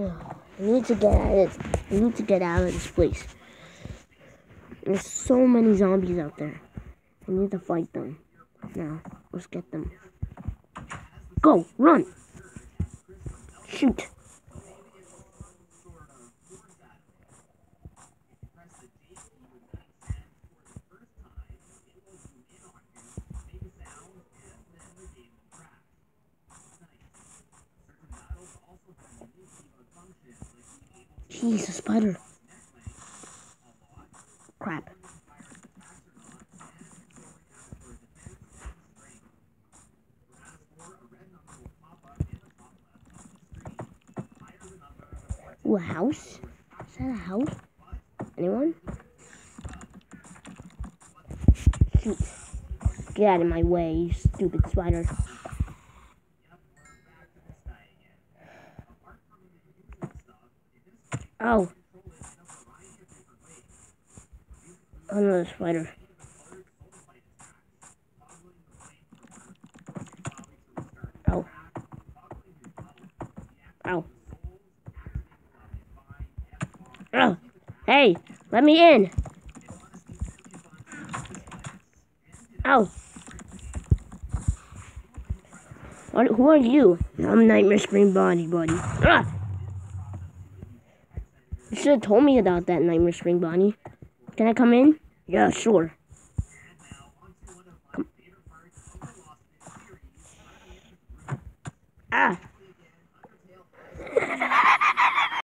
I need to get out of this. I need to get out of this place. There's so many zombies out there. I need to fight them. Now, let's get them. Go, run! Shoot. Jeez, a spider. Crap. Ooh, a house? Is that a house? Anyone? Shoot. Get out of my way, you stupid spider. Oh. Another spider. Oh. Oh. Oh. Hey, let me in. Oh. What, who are you? I'm Nightmare Scream Bonnie, buddy. Ah! You should have told me about that Nightmare Spring Bonnie. Can I come in? Yeah, sure. Come. Ah!